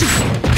Shoot!